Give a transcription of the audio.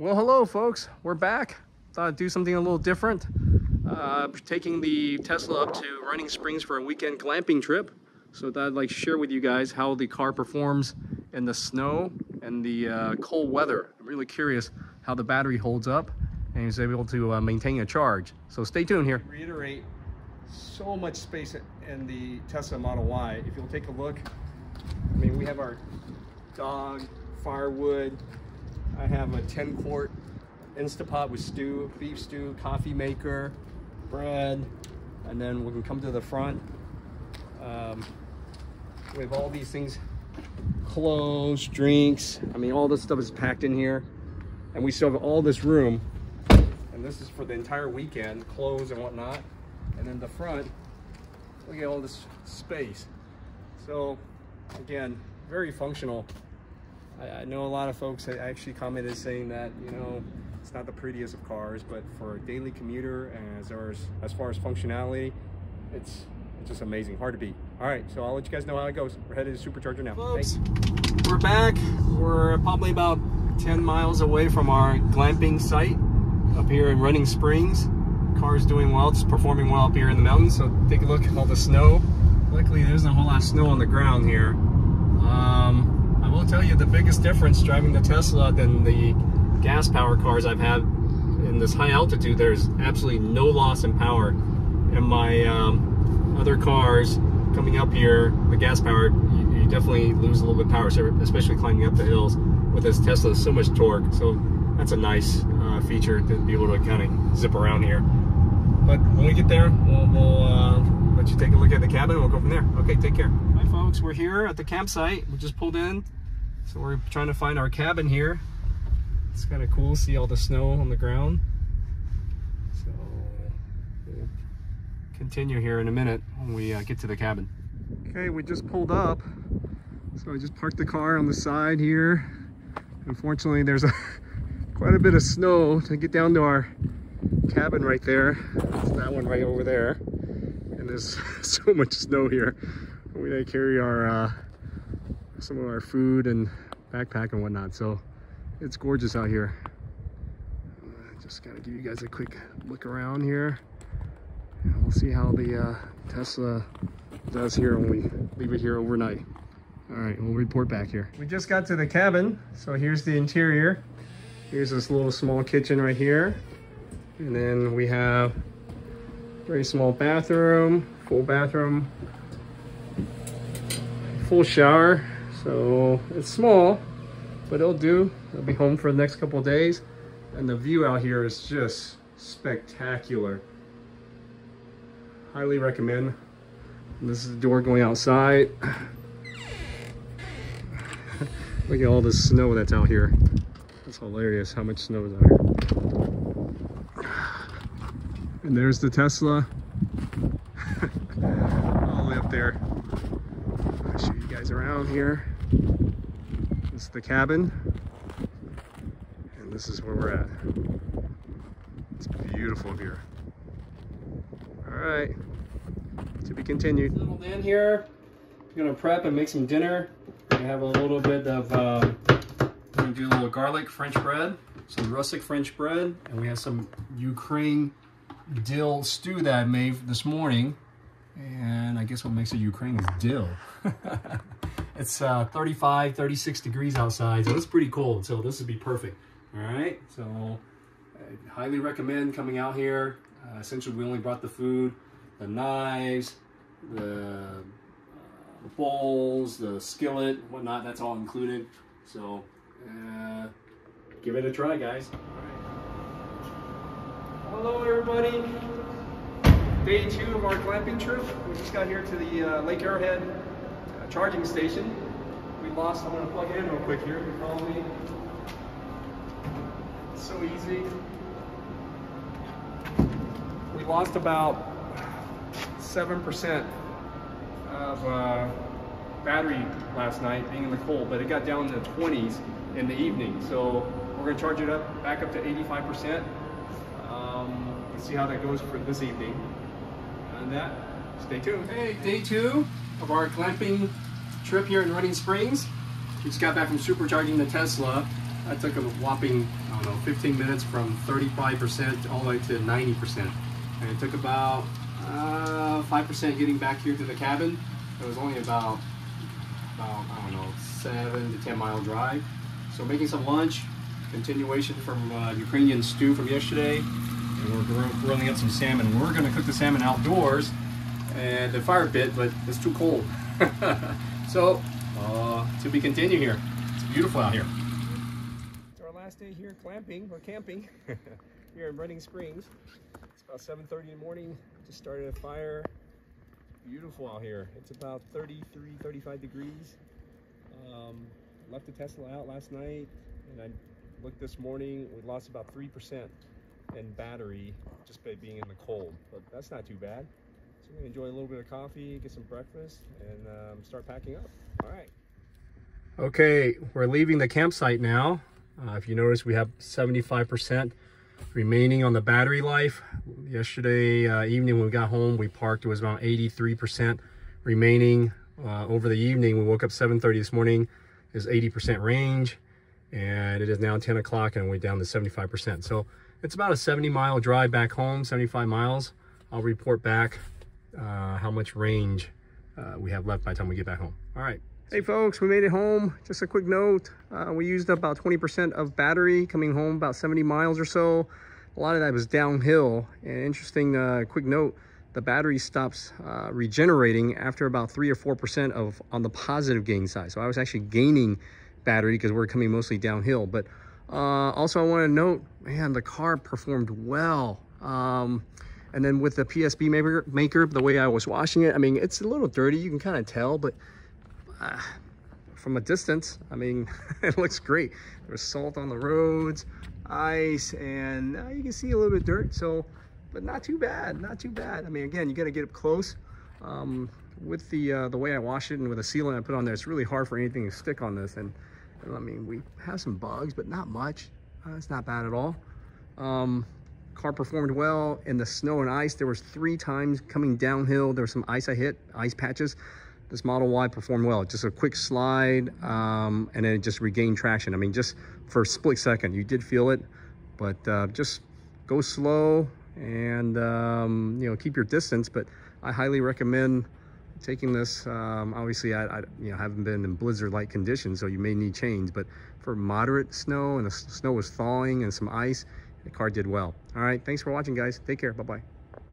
Well, hello folks, we're back. Thought I'd do something a little different. Uh, taking the Tesla up to Running Springs for a weekend glamping trip. So thought I'd like to share with you guys how the car performs in the snow and the uh, cold weather. I'm really curious how the battery holds up and is able to uh, maintain a charge. So stay tuned here. Reiterate, so much space in the Tesla Model Y. If you'll take a look, I mean, we have our dog, firewood. I have a 10 quart Instapot with stew, beef stew, coffee maker, bread, and then we can come to the front. Um, we have all these things, clothes, drinks. I mean, all this stuff is packed in here. And we still have all this room. And this is for the entire weekend, clothes and whatnot. And then the front, look at all this space. So again, very functional. I, I know a lot of folks actually commented saying that, you know, it's not the prettiest of cars, but for a daily commuter as far as, as far as functionality, it's, it's just amazing, hard to beat. All right, so I'll let you guys know how it goes. We're headed to Supercharger now. Folks, we're back. We're probably about 10 miles away from our glamping site up here in Running Springs. Car's doing well, it's performing well up here in the mountains. So take a look at all the snow. Luckily, there's not a whole lot of snow on the ground here. Um, I will tell you the biggest difference driving the Tesla than the gas power cars I've had in this high altitude, there's absolutely no loss in power. In my um, other cars coming up here, the gas powered, you, you, definitely lose a little bit of power, especially climbing up the hills. With this Tesla, so much torque, so that's a nice uh, feature to be able to kind of zip around here. But when we get there, we'll, we'll uh, let you take a look at the cabin and we'll go from there. Okay, take care. Hi folks, we're here at the campsite. We just pulled in. So we're trying to find our cabin here. It's kind of cool, see all the snow on the ground. So we'll continue here in a minute when we uh, get to the cabin. Okay, we just pulled up. So I just parked the car on the side here. Unfortunately, there's a quite a bit of snow to get down to our cabin right there. It's that one right over there. And there's so much snow here. We gotta carry our uh, some of our food and backpack and whatnot. So it's gorgeous out here. Just gotta give you guys a quick look around here. And we'll see how the uh, Tesla does here when we leave it here overnight. All right, we'll report back here. We just got to the cabin. So here's the interior. Here's this little small kitchen right here. And then we have very small bathroom, full bathroom, full shower. So it's small, but it'll do. I'll be home for the next couple days. And the view out here is just spectacular. Highly recommend. This is the door going outside. Look at all the snow that's out here. That's hilarious how much snow is out here. And there's the Tesla. all the way up there. Around here. This is the cabin. And this is where we're at. It's beautiful here. All right, to be continued. Settled in here. Gonna prep and make some dinner. We have a little bit of, uh, gonna do a little garlic French bread, some rustic French bread, and we have some Ukraine dill stew that I made this morning. And I guess what makes it Ukraine is dill. It's uh, 35, 36 degrees outside, so it's pretty cold. So this would be perfect. All right, so I highly recommend coming out here. Uh, essentially, we only brought the food, the knives, the uh, bowls, the skillet, whatnot. That's all included. So uh, give it a try, guys. Hello, everybody. Day two of our glamping trip. We just got here to the uh, Lake Arrowhead charging station. We lost, I'm gonna plug in real quick here, follow me. It's so easy. We lost about 7% of uh, battery last night being in the cold, but it got down the 20s in the evening. So we're gonna charge it up back up to 85%. Um, let's see how that goes for this evening. And that, stay tuned. Hey, day two of our glamping trip here in Running Springs. We just got back from supercharging the Tesla. That took a whopping, I don't know, 15 minutes from 35% all the way to 90%. And it took about 5% uh, getting back here to the cabin. It was only about, about, I don't know, 7 to 10 mile drive. So making some lunch, continuation from uh, Ukrainian stew from yesterday. And we're grilling up some salmon. We're gonna cook the salmon outdoors and the fire pit, but it's too cold. so, uh, to be continued here. It's beautiful out here. It's our last day here clamping or camping here in Running Springs. It's about 7.30 in the morning. Just started a fire. Beautiful out here. It's about 33, 35 degrees. Um, left the Tesla out last night and I looked this morning. We lost about 3% in battery just by being in the cold, but that's not too bad. So gonna enjoy a little bit of coffee, get some breakfast, and um, start packing up. All right. Okay, we're leaving the campsite now. Uh, if you notice, we have 75% remaining on the battery life. Yesterday uh, evening when we got home, we parked, it was about 83% remaining. Uh, over the evening, we woke up 7.30 this morning, is 80% range, and it is now 10 o'clock and we're down to 75%. So it's about a 70 mile drive back home, 75 miles. I'll report back uh, how much range uh, we have left by the time we get back home. All right. Hey folks, we made it home. Just a quick note. Uh, we used about 20% of battery coming home about 70 miles or so. A lot of that was downhill. And interesting uh, quick note, the battery stops uh, regenerating after about three or 4% of on the positive gain side. So I was actually gaining battery because we're coming mostly downhill. But uh, also I want to note, man, the car performed well. Um, and then with the PSB maker, maker, the way I was washing it, I mean, it's a little dirty. You can kind of tell, but uh, from a distance, I mean, it looks great. There's salt on the roads, ice, and uh, you can see a little bit of dirt. So, but not too bad, not too bad. I mean, again, you got to get up close. Um, with the uh, the way I wash it and with the sealant I put on there, it's really hard for anything to stick on this. And, I mean, we have some bugs, but not much. Uh, it's not bad at all. Um, car performed well in the snow and ice. There was three times coming downhill. There was some ice I hit, ice patches this Model Y performed well. Just a quick slide, um, and then it just regained traction. I mean, just for a split second, you did feel it, but uh, just go slow and, um, you know, keep your distance. But I highly recommend taking this. Um, obviously, I, I, you know, haven't been in blizzard-like conditions, so you may need change. But for moderate snow, and the snow was thawing and some ice, the car did well. All right, thanks for watching, guys. Take care. Bye-bye.